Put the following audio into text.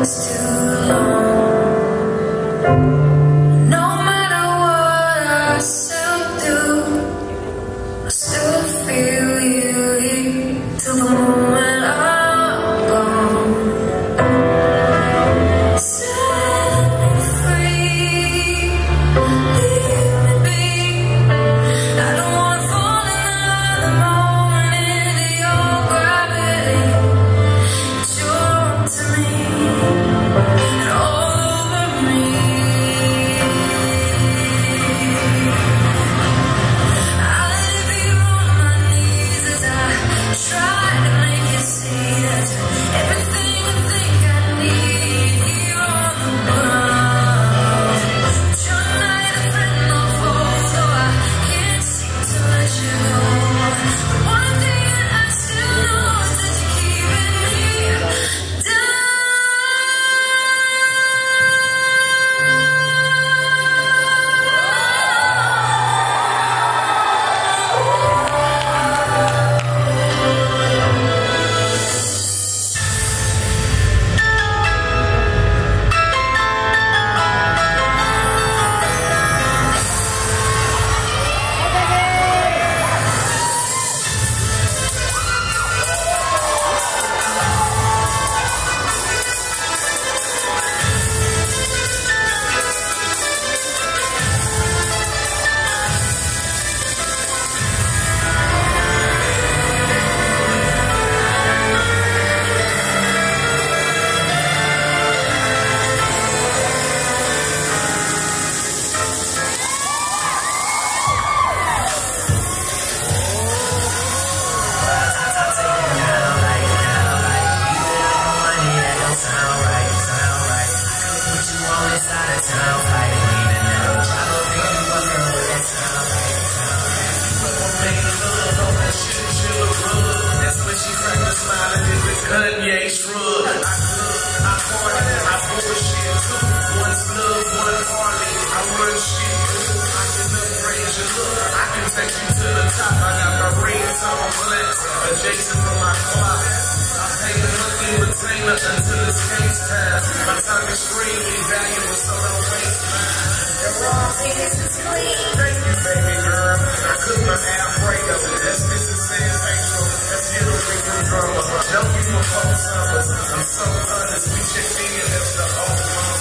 It's too long. summer. I'm so honest, we should be in the old